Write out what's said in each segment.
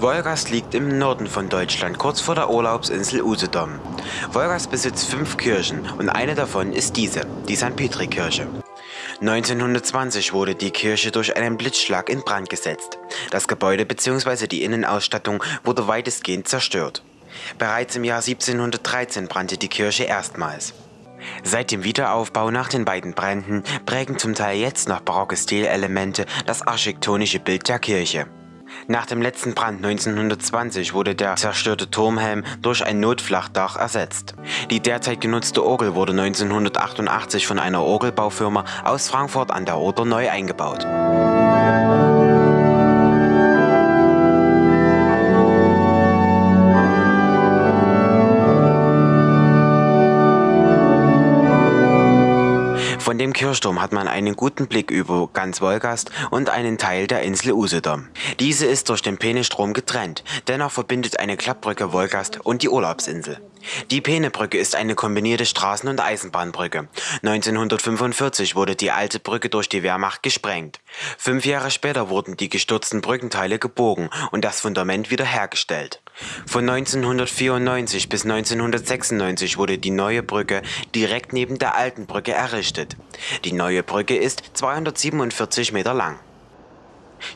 Wolgast liegt im Norden von Deutschland, kurz vor der Urlaubsinsel Usedom. Wolgast besitzt fünf Kirchen und eine davon ist diese, die St. Petri-Kirche. 1920 wurde die Kirche durch einen Blitzschlag in Brand gesetzt. Das Gebäude bzw. die Innenausstattung wurde weitestgehend zerstört. Bereits im Jahr 1713 brannte die Kirche erstmals. Seit dem Wiederaufbau nach den beiden Bränden prägen zum Teil jetzt noch barocke Stilelemente das architektonische Bild der Kirche. Nach dem letzten Brand 1920 wurde der zerstörte Turmhelm durch ein Notflachdach ersetzt. Die derzeit genutzte Orgel wurde 1988 von einer Orgelbaufirma aus Frankfurt an der Oder neu eingebaut. Von dem Kirchturm hat man einen guten Blick über ganz Wolgast und einen Teil der Insel Usedom. Diese ist durch den Penestrom getrennt, dennoch verbindet eine Klappbrücke Wolgast und die Urlaubsinsel. Die Penebrücke ist eine kombinierte Straßen- und Eisenbahnbrücke. 1945 wurde die alte Brücke durch die Wehrmacht gesprengt. Fünf Jahre später wurden die gestürzten Brückenteile gebogen und das Fundament wiederhergestellt. Von 1994 bis 1996 wurde die neue Brücke direkt neben der alten Brücke errichtet. Die neue Brücke ist 247 Meter lang.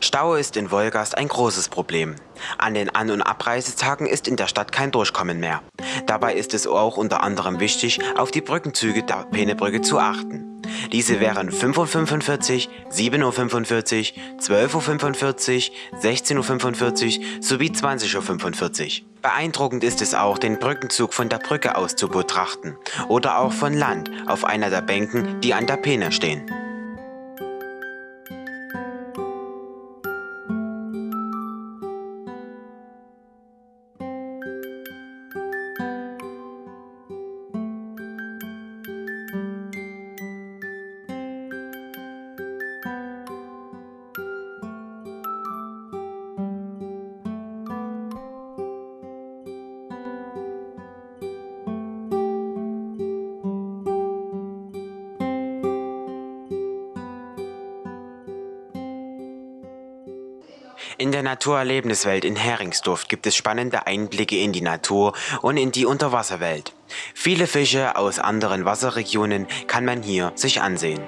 Stau ist in Wolgast ein großes Problem. An den An- und Abreisetagen ist in der Stadt kein Durchkommen mehr. Dabei ist es auch unter anderem wichtig, auf die Brückenzüge der Penebrücke zu achten. Diese wären 5.45 Uhr, 7.45 Uhr, 12.45 Uhr, 16.45 Uhr sowie 20.45 Uhr. Beeindruckend ist es auch, den Brückenzug von der Brücke aus zu betrachten oder auch von Land auf einer der Bänken, die an der Peene stehen. In der Naturerlebniswelt in Heringsdorf gibt es spannende Einblicke in die Natur und in die Unterwasserwelt. Viele Fische aus anderen Wasserregionen kann man hier sich ansehen.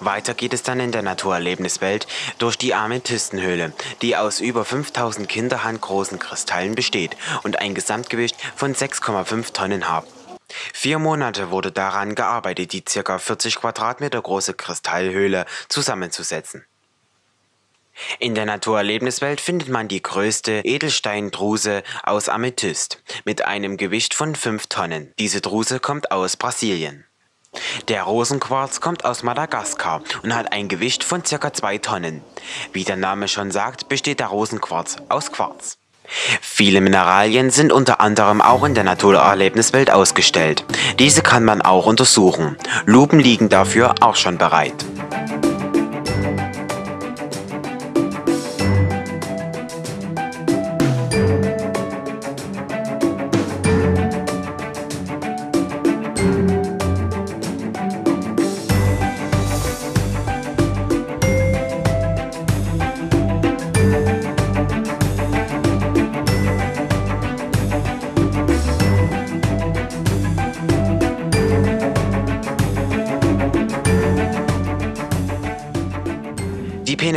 Weiter geht es dann in der Naturerlebniswelt durch die Amethystenhöhle, die aus über 5000 kinderhandgroßen Kristallen besteht und ein Gesamtgewicht von 6,5 Tonnen hat. Vier Monate wurde daran gearbeitet, die ca. 40 Quadratmeter große Kristallhöhle zusammenzusetzen. In der Naturerlebniswelt findet man die größte Edelsteindruse aus Amethyst mit einem Gewicht von 5 Tonnen. Diese Druse kommt aus Brasilien. Der Rosenquarz kommt aus Madagaskar und hat ein Gewicht von ca. 2 Tonnen. Wie der Name schon sagt, besteht der Rosenquarz aus Quarz. Viele Mineralien sind unter anderem auch in der Naturerlebniswelt ausgestellt. Diese kann man auch untersuchen. Lupen liegen dafür auch schon bereit.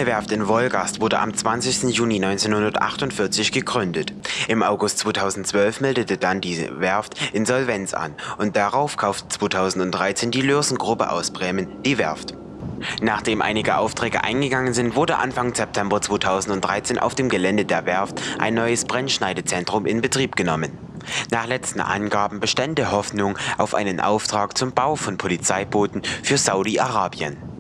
Die Peene-Werft in Wolgast wurde am 20. Juni 1948 gegründet. Im August 2012 meldete dann die Werft Insolvenz an und darauf kaufte 2013 die Lürsen-Gruppe aus Bremen die Werft. Nachdem einige Aufträge eingegangen sind, wurde Anfang September 2013 auf dem Gelände der Werft ein neues Brennschneidezentrum in Betrieb genommen. Nach letzten Angaben bestände Hoffnung auf einen Auftrag zum Bau von Polizeibooten für Saudi-Arabien.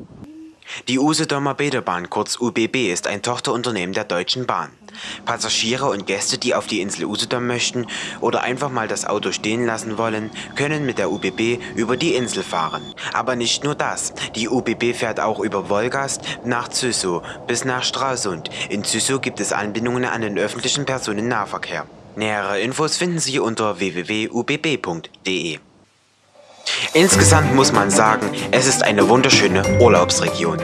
Die Usedomer Bäderbahn kurz UBB ist ein Tochterunternehmen der Deutschen Bahn. Passagiere und Gäste, die auf die Insel Usedom möchten oder einfach mal das Auto stehen lassen wollen, können mit der UBB über die Insel fahren. Aber nicht nur das, die UBB fährt auch über Wolgast nach Züssow bis nach Stralsund. In Züssow gibt es Anbindungen an den öffentlichen Personennahverkehr. Nähere Infos finden Sie unter www.ubb.de. Insgesamt muss man sagen, es ist eine wunderschöne Urlaubsregion.